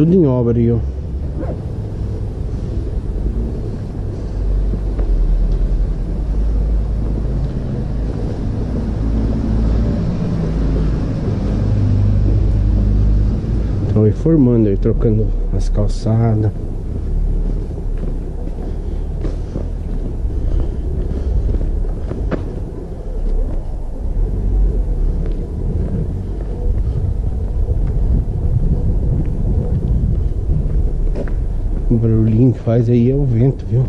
Tudo em obra aí, ó. Estão reformando aí, trocando as calçadas. O barulhinho que faz aí é o vento, viu?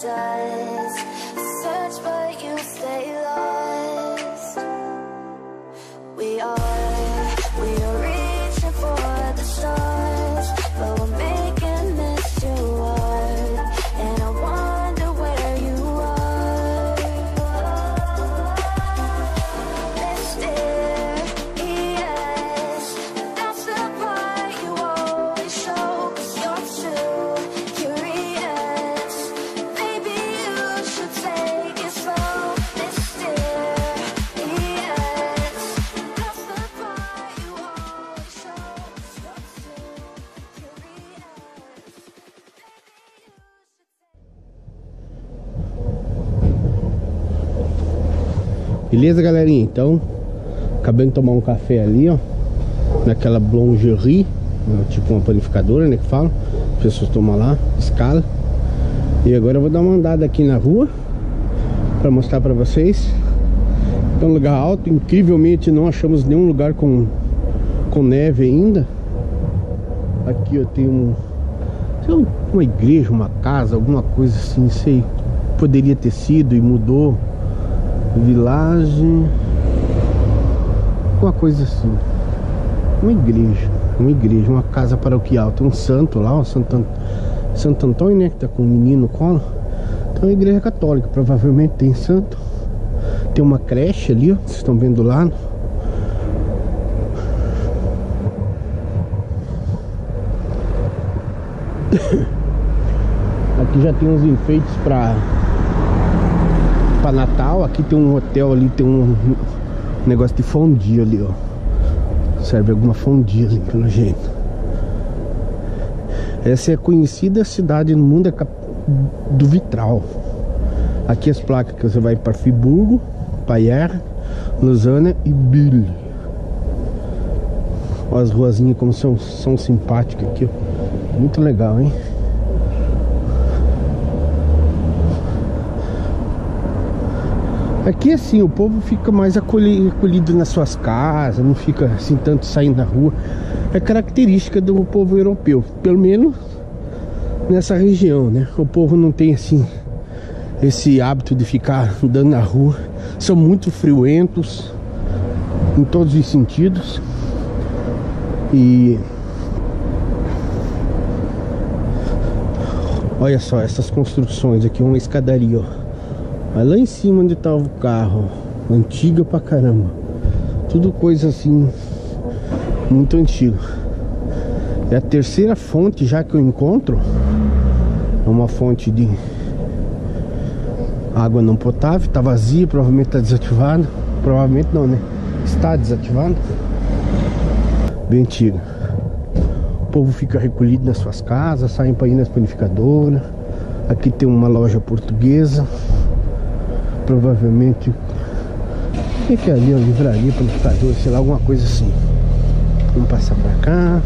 does Beleza, galerinha? Então, acabei de tomar um café ali, ó. Naquela boulangerie, né, tipo uma panificadora, né? Que falam. As pessoas tomam lá, escala. E agora eu vou dar uma andada aqui na rua para mostrar para vocês. É um lugar alto, incrivelmente não achamos nenhum lugar com, com neve ainda. Aqui ó, tem um, uma igreja, uma casa, alguma coisa assim, sei. Poderia ter sido e mudou. Village. Alguma coisa assim. Uma igreja. Uma igreja, uma casa paroquial. Tem um santo lá, o Santo, Ant- Santo Antônio, né? Que tá com o menino no colo. É uma igreja católica. Provavelmente tem santo. Tem uma creche ali, ó. Vocês estão vendo lá. Aqui já tem uns enfeites pra Natal. Aqui tem um hotel ali, tem um negócio de fondue ali, ó. Serve alguma fondue ali, pelo jeito. Essa é a conhecida cidade no mundo é do vitral. Aqui as placas que você vai para Friburgo, Payerne, Lausanne e Bulle. Olha as ruazinhas como são, são simpáticas aqui, ó. Muito legal, hein? Aqui assim, o povo fica mais acolhi- acolhido nas suas casas, não fica assim tanto saindo na rua. É característica do povo europeu, pelo menos nessa região, né? O povo não tem assim esse hábito de ficar andando na rua. São muito friuentos em todos os sentidos. E olha só essas construções aqui, uma escadaria, ó. Mas lá em cima onde tava o carro, antiga pra caramba. Tudo coisa assim, muito antiga. É a terceira fonte já que eu encontro. É uma fonte de água não potável, tá vazia, provavelmente tá desativada. Provavelmente não, né? Está desativada. Bem antiga. O povo fica recolhido nas suas casas, saem para ir nas panificadoras. Aqui tem uma loja portuguesa. Provavelmente. O que que é ali? Uma livraria, panificador, sei lá, alguma coisa assim. Vamos passar pra cá.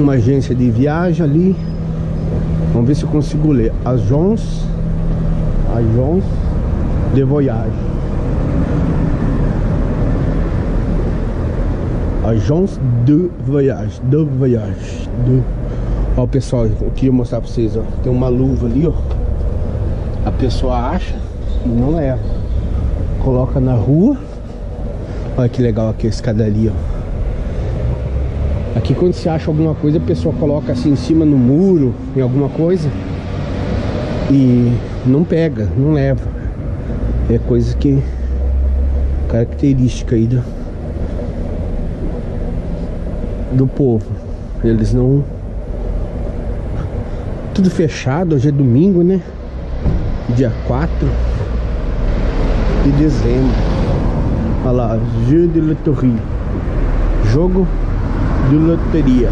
Uma agência de viagem ali. Vamos ver se eu consigo ler. Agence. Agence de Voyage. Agence de Voyage. De Voyage. De... Ó, pessoal, eu queria mostrar pra vocês, ó. Tem uma luva ali, ó. A pessoa acha e não leva. Coloca na rua. Olha que legal aqui a escadaria, ó. Aqui quando se acha alguma coisa, a pessoa coloca assim em cima no muro, em alguma coisa. E não pega, não leva. É coisa que característica aí do, do povo. Eles não tudo fechado, hoje é domingo, né? Dia 4 de dezembro. Olha lá, Jeu de Loterie. Jogo de loteria.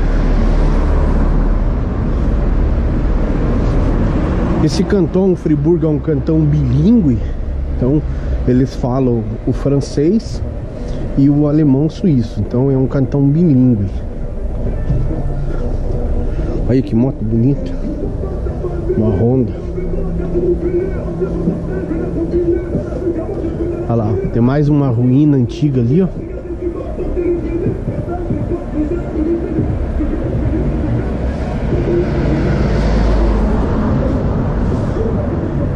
Esse cantão Friburgo é um cantão bilíngue, então eles falam o francês e o alemão suíço, então é um cantão bilíngue. Olha que moto bonita, uma Honda. Olha lá, tem mais uma ruína antiga ali, ó.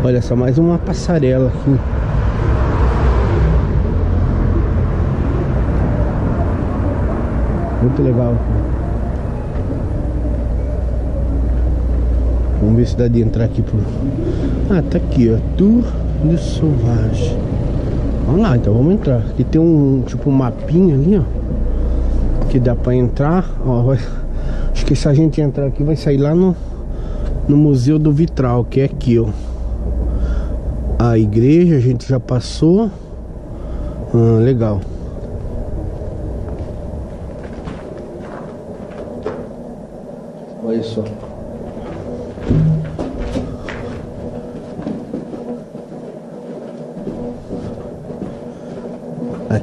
Olha só, mais uma passarela aqui. Muito legal. Ver se dá de entrar aqui por... Ah, tá aqui, ó. Tour de Sauvage. Vamos lá, então vamos entrar. Aqui tem um, tipo, um mapinha ali, ó. Que dá pra entrar. Ó, vai... Acho que se a gente entrar aqui vai sair lá no, no Museu do Vitral, que é aqui, ó a igreja a gente já passou ah, legal olha só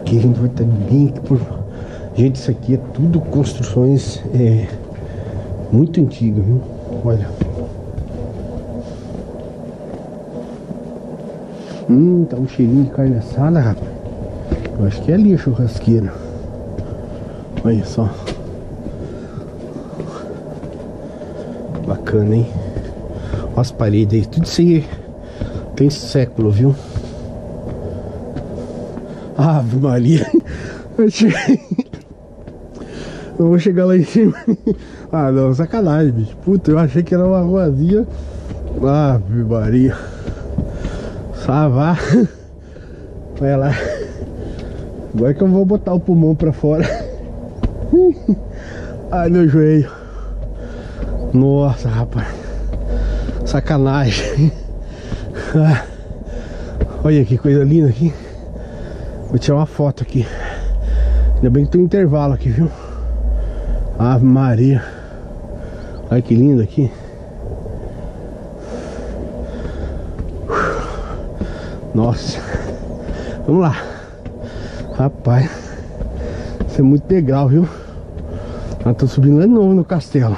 aqui vai estar bem por gente isso aqui é tudo construções é, muito antigas viu olha Hum, tá um cheirinho de carne assada, rapaz. Eu acho que é ali a churrasqueira. Olha só. Bacana, hein? Olha as paredes aí. Tudo isso aí tem século, viu? Ave Maria. Eu, vou chegar lá em cima. Ah, não, sacanagem, bicho. Puta, eu achei que era uma ruazinha. Ave Maria. Savá. Olha lá. Agora que eu vou botar o pulmão pra fora. Ai, meu joelho. Nossa, rapaz. Sacanagem. Olha que coisa linda aqui. Vou tirar uma foto aqui. Ainda bem que tem um intervalo aqui, viu? Ave Maria. Olha que lindo aqui. Nossa. Vamos lá. Rapaz. Isso é muito legal, viu? Eu tô subindo lá de novo no castelo.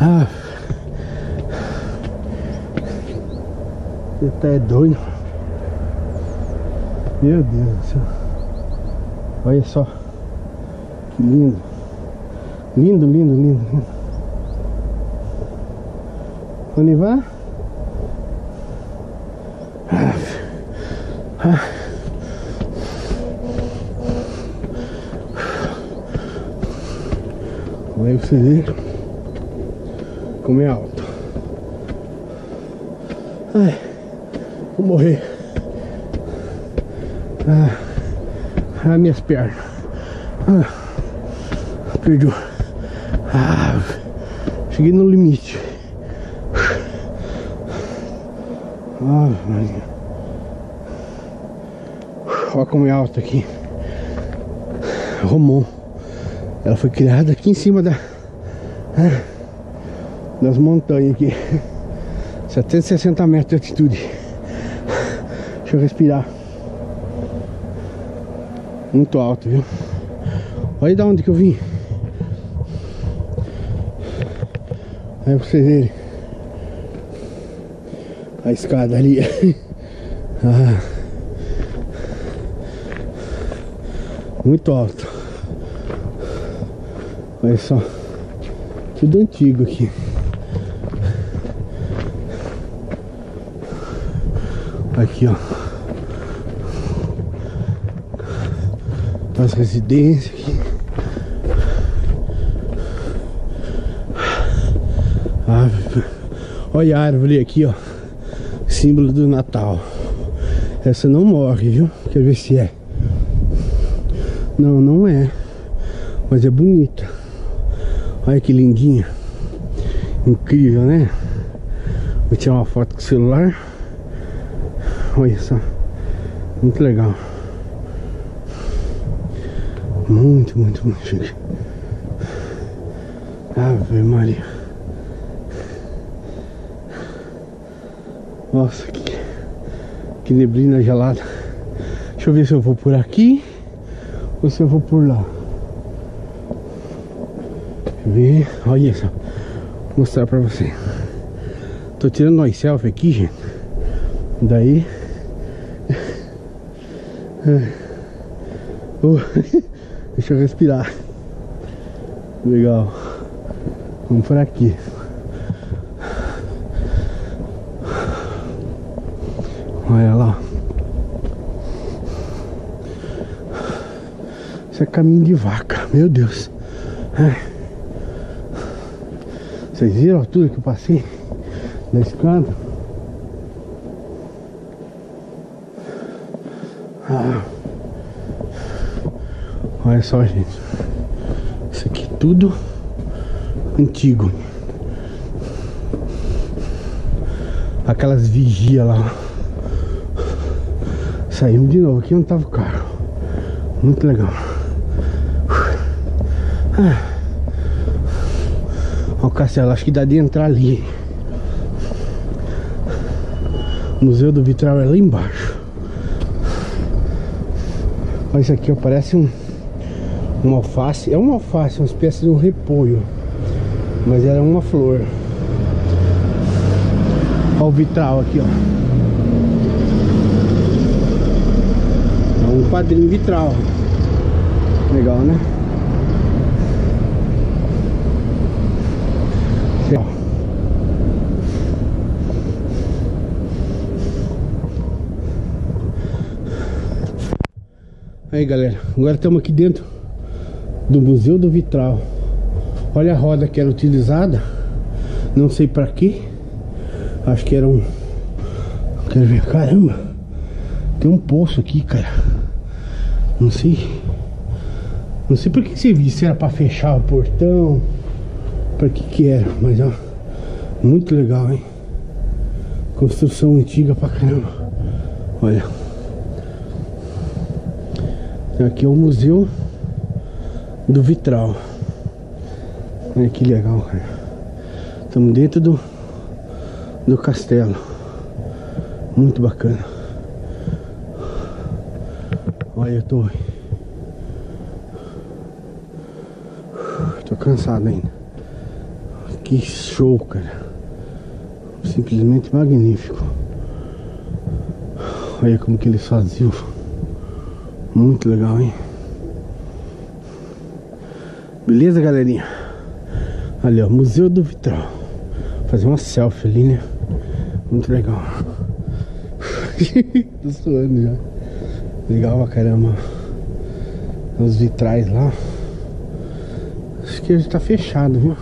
Ah. Você tá é doido. Meu Deus do céu. Olha só. Que lindo. Lindo, lindo, lindo. lindo. Onde vai? Aí você vê como é alto. Ai, vou morrer. Ah minhas pernas. Ah, perdi. Ah, cheguei no limite. Ah, Maria. Olha como é alto aqui. Romon. Ela foi criada aqui em cima da né, das montanhas aqui. 760 metros de altitude. Deixa eu respirar. Muito alto, viu? Olha da onde que eu vim. Aí vocês verem. A escada ali. ah. Muito alto. Olha só. Tudo antigo aqui. Aqui, ó. As residências aqui. Olha a árvore aqui, ó. Símbolo do Natal. Essa não morre, viu? Quer ver se é. Não, não é. Mas é bonita. Olha que lindinha. Incrível, né? Vou tirar uma foto com o celular. Olha só. Muito legal. Muito, muito, muito chique. Ave Maria. Nossa, que, que neblina gelada. Deixa eu ver se eu vou por aqui ou se eu vou por lá. Ver. Olha só. Vou mostrar pra você. Tô tirando nós selfie aqui, gente. Daí. Uh, deixa eu respirar. Legal. Vamos por aqui. Olha lá. Isso é caminho de vaca, meu Deus. Ai. Vocês viram altura que eu passei da escada? Olha só, gente. Isso aqui tudo antigo. Aquelas vigias lá. Saímos de novo aqui onde tava o carro. Muito legal. Ah. Olha o castelo, acho que dá de entrar ali. Museu do Vitral é lá embaixo. Olha isso aqui, ó, parece um, um alface. É uma alface, uma espécie de um repolho. Mas era uma flor. Olha o vitral aqui, ó. É um quadrinho vitral. Legal, né? Aí galera, agora estamos aqui dentro do Museu do Vitral. Olha a roda que era utilizada. Não sei pra quê. Acho que era um Quero ver, caramba. Tem um poço aqui, cara. Não sei. Não sei pra que servia Se era pra fechar o portão Pra que que era Mas ó Muito legal, hein? Construção antiga pra caramba. Olha. Aqui é o museu do vitral. Olha que legal, cara. Estamos dentro do, do castelo. Muito bacana. Olha a torre. Tô cansado ainda. Que show, cara. Simplesmente magnífico. Olha como que eles faziam. Muito legal, hein? Beleza, galerinha? Ali, ó, Museu do Vitral. Fazer uma selfie ali, né? Muito legal. Tô suando já. Legal pra caramba. Os vitrais lá. Acho que ele tá fechado, viu?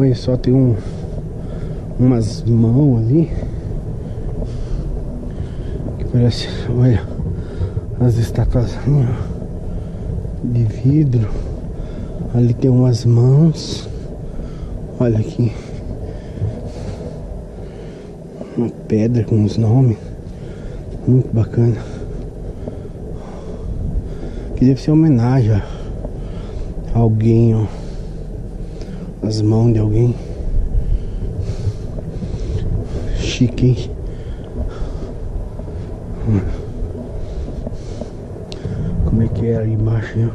Olha só, tem um umas mãos ali. Parece, olha, as estátuas de vidro. Ali tem umas mãos. Olha aqui. Uma pedra com os nomes. Muito bacana. Que deve ser homenagem a alguém, ó. As mãos de alguém. Chique, hein? Como é que é aí embaixo, né?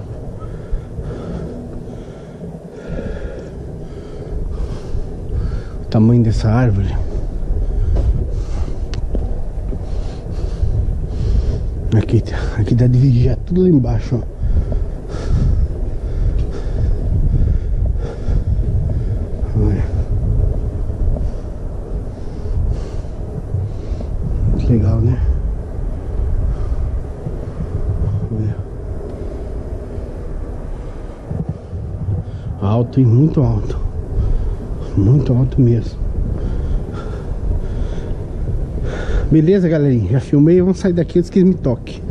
O tamanho dessa árvore. Aqui, aqui dá de vigiar tudo lá embaixo, ó. Legal, né? Olha. Alto e muito alto. Muito alto mesmo. Beleza, galerinha? Já filmei, vamos sair daqui antes que me toque.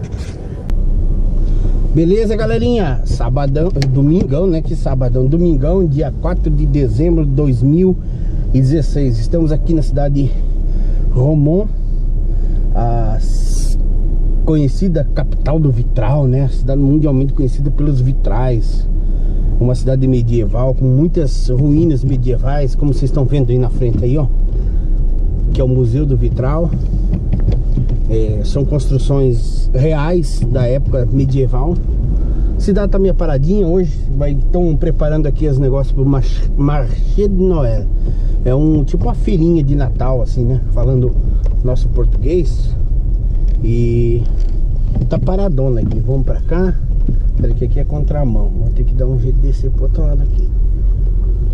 Beleza, galerinha? Sabadão, domingão, né? Que sabadão, domingão, dia 4 de dezembro de 2016. Estamos aqui na cidade de Romont, a conhecida capital do vitral, né? Cidade mundialmente conhecida pelos vitrais. Uma cidade medieval com muitas ruínas medievais, como vocês estão vendo aí na frente aí, ó. Que é o Museu do Vitral. É, são construções reais da época medieval. A cidade tá meio paradinha hoje. Estão preparando aqui os negócios para o Marché de Noël. É um tipo uma feirinha de Natal, assim, né? Falando nosso português. E tá paradona aqui. Vamos para cá. Peraí que aqui é contramão. Vou ter que dar um jeito de descer pro outro lado aqui.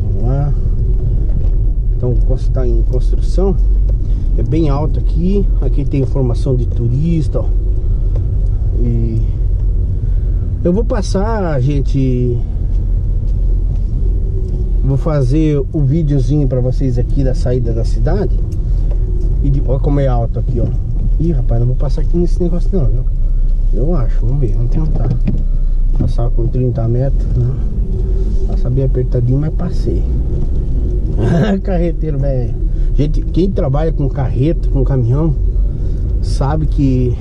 Vamos lá. Então está em construção. É bem alto aqui. Aqui tem informação de turista, ó. E eu vou passar, gente. Vou fazer o videozinho para vocês aqui da saída da cidade. E de, olha como é alto aqui, ó. Ih, rapaz, não vou passar aqui nesse negócio não, viu? Eu acho, vamos ver, vamos tentar. Passar com 30 metros, né? Passar bem apertadinho, mas passei. Carreteiro, velho. Gente, quem trabalha com carreta, com caminhão, sabe que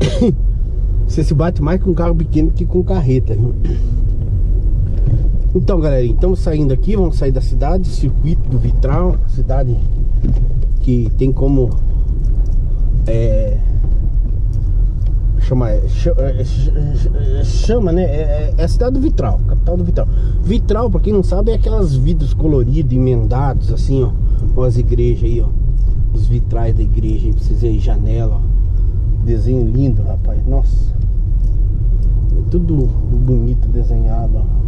você se bate mais com um carro pequeno que com carreta. Então, galera, estamos saindo aqui, vamos sair da cidade, circuito do Vitral, cidade que tem como é, chama, chama, é, chama né? É, é, a cidade do Vitral, capital do Vitral. Vitral, pra quem não sabe, é aquelas vidros coloridos, emendados, assim, ó. Ó as igrejas aí, ó. Os vitrais da igreja aí, pra vocês verem, janela, ó. Desenho lindo, rapaz. Nossa. É tudo bonito desenhado, ó.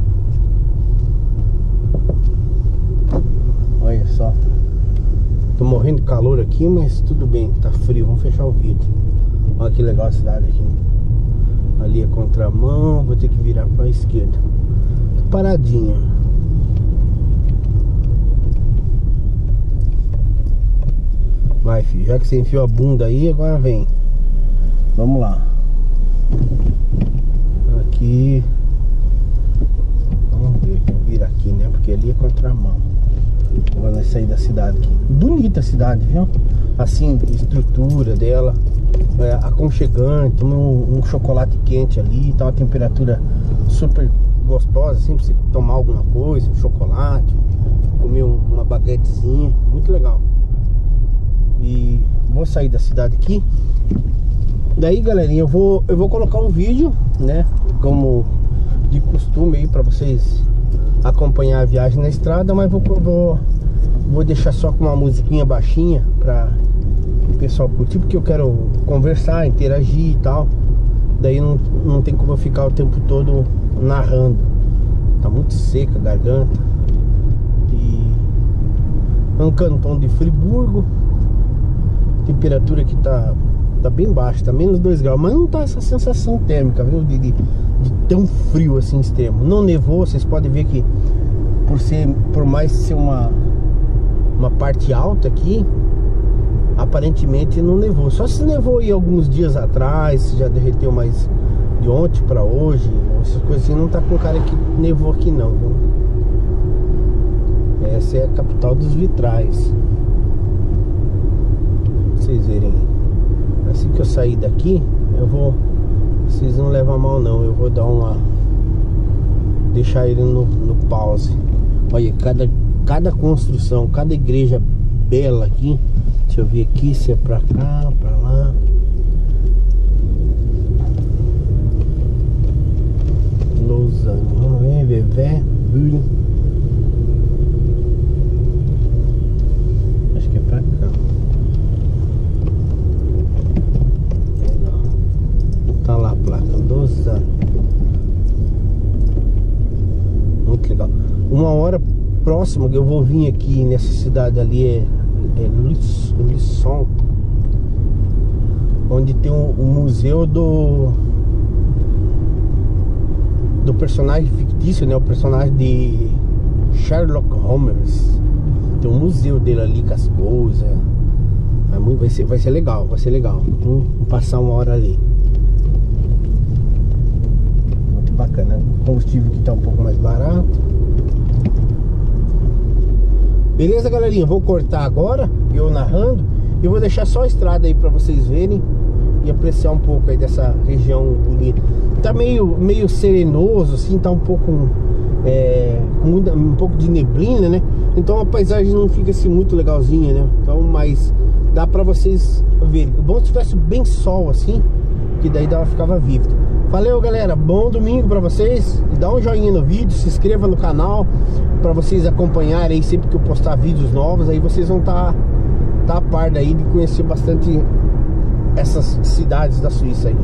Olha só. Tô morrendo de calor aqui, mas tudo bem, tá frio. Vamos fechar o vidro. Olha que legal a cidade aqui. Ali é contramão, vou ter que virar pra esquerda. Tô paradinho. Vai, filho. Já que você enfiou a bunda aí, agora vem. Vamos lá. Aqui. Vamos ver. Vou vir aqui, né? Porque ali é contramão. Agora nós sair da cidade aqui. Bonita a cidade, viu? Assim, estrutura dela. É, aconchegante. Um, um chocolate quente ali. Tá uma temperatura super gostosa, assim, pra você tomar alguma coisa, um chocolate, comer um, uma baguetezinha. Muito legal. E vou sair da cidade aqui. Daí, galerinha, eu vou, eu vou colocar um vídeo, né? Como de costume aí pra vocês acompanhar a viagem na estrada, mas vou, vou, vou deixar só com uma musiquinha baixinha pra o pessoal curtir, porque eu quero conversar, interagir e tal. Daí não, não tem como eu ficar o tempo todo narrando. Tá muito seca a garganta. E é um cantão de Friburgo. Temperatura que tá, tá bem baixa, tá menos 2 graus, mas não tá essa sensação térmica, viu? De, de, de, tão frio assim extremo. Não nevou, vocês podem ver que por ser, por mais ser uma uma parte alta aqui, aparentemente não nevou. Só se nevou aí alguns dias atrás, já derreteu mais de ontem para hoje, essas coisas assim, não tá com cara que nevou aqui não, viu? Essa é a capital dos vitrais vocês verem Assim que eu sair daqui Eu vou Vocês não levam mal não Eu vou dar uma Deixar ele no, no pause Olha, cada, cada construção Cada igreja bela aqui Deixa eu ver aqui se é pra cá, pra lá. Lausanne, vamos ver, Vevé, Bulle. Acho que é pra cá. É. Tá lá a placa, Lausanne. Muito legal. Uma hora próxima que eu vou vir aqui nessa cidade ali é é Lisson, onde tem um, um museu do do personagem fictício, né? O personagem de Sherlock Holmes. Tem um museu dele ali com as coisas. Vai, muito, vai, ser, vai ser legal, vai ser legal. Vamos passar uma hora ali. Muito bacana. O combustível aqui tá um pouco mais barato. Beleza, galerinha? Vou cortar agora, eu narrando. E vou deixar só a estrada aí pra vocês verem e apreciar um pouco aí dessa região bonita. Tá meio, meio serenoso, assim, tá um pouco é, um pouco de neblina, né? Então a paisagem não fica assim muito legalzinha, né? Então, mas dá pra vocês verem. Bom se tivesse bem sol assim, que daí dava, ficava vívido. Valeu, galera. Bom domingo pra vocês. Dá um joinha no vídeo, se inscreva no canal pra vocês acompanharem aí sempre que eu postar vídeos novos. Aí vocês vão estar tá, tá a par daí de conhecer bastante essas cidades da Suíça aí.